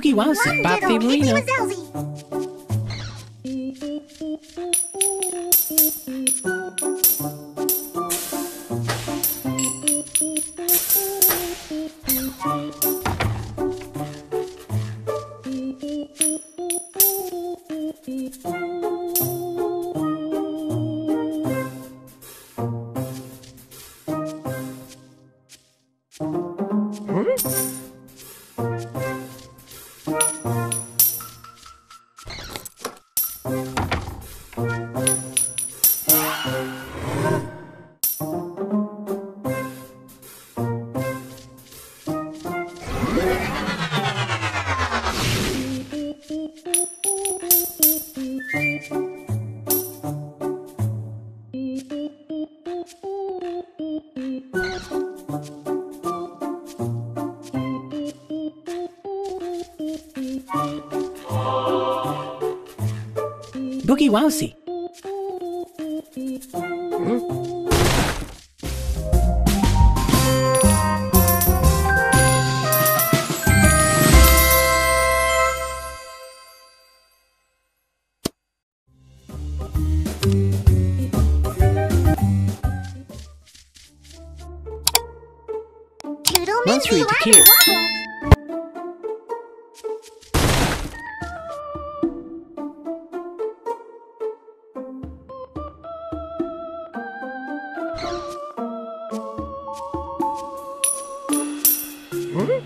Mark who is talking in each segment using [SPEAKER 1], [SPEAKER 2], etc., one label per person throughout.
[SPEAKER 1] Boogie Wowsy, Bob Favorino. Boogie Wowsy. One, three,
[SPEAKER 2] Minty, ¿Eh?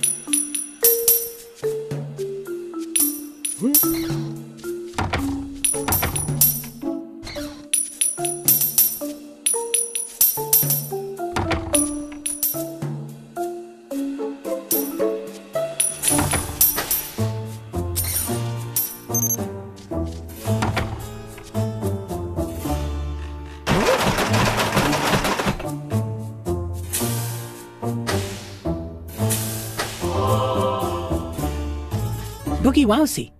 [SPEAKER 1] Boogie Wowsy.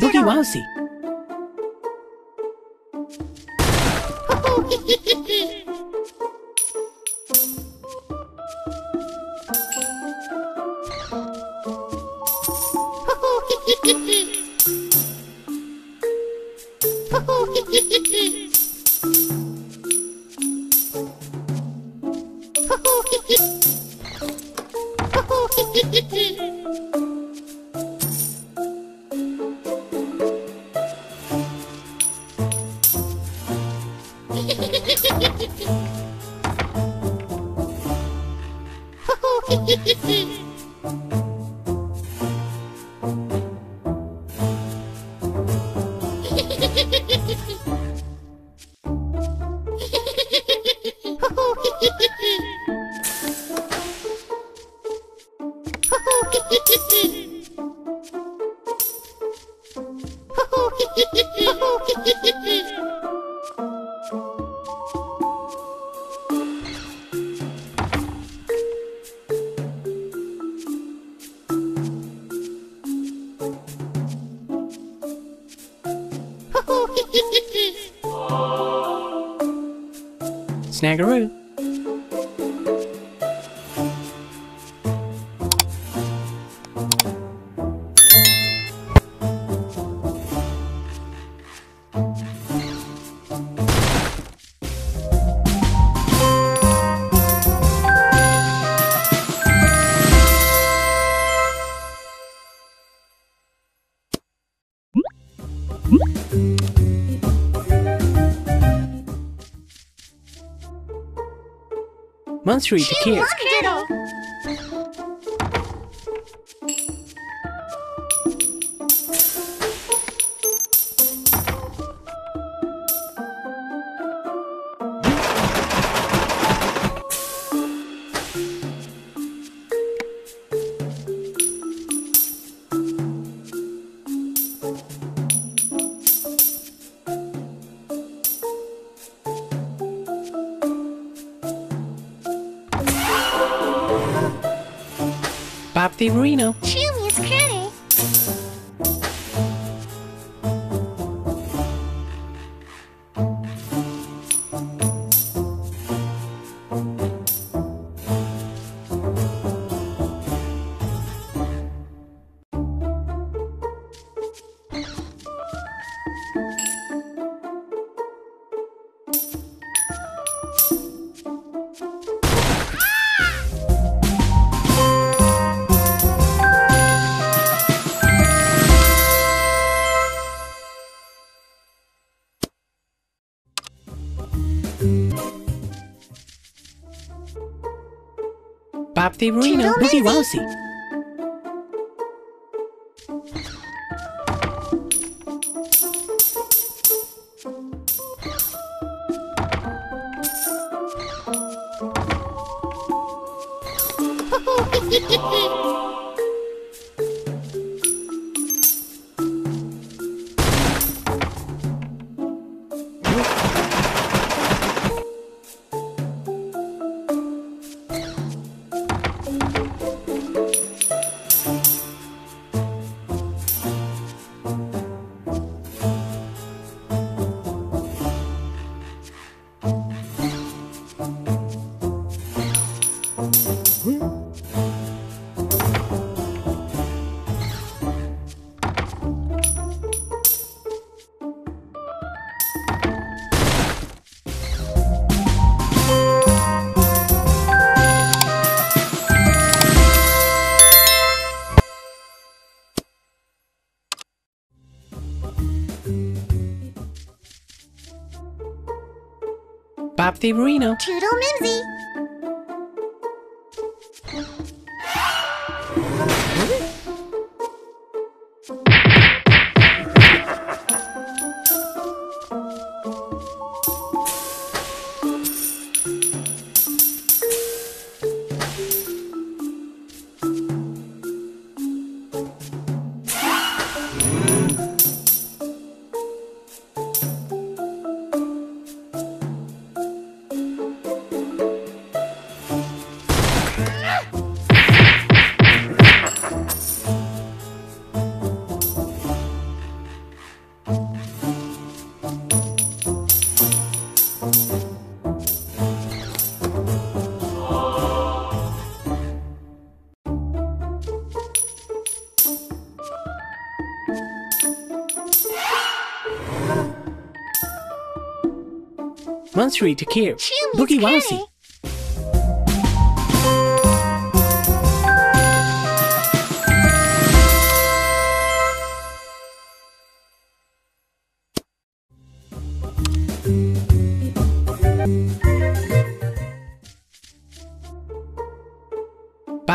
[SPEAKER 1] Boogie Wowsy. Hehehehe Snaggeroo. Monster Eat the Kids. The Reno.
[SPEAKER 2] Chew
[SPEAKER 1] Pop the Reno.
[SPEAKER 2] Toodle
[SPEAKER 1] Boogie Wowsy. Pop the Reno.
[SPEAKER 2] Toodle Mimsy.
[SPEAKER 1] Monstery to
[SPEAKER 2] is
[SPEAKER 1] Boogie
[SPEAKER 2] pretty.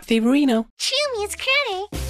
[SPEAKER 1] the Reno.
[SPEAKER 2] Chew pretty.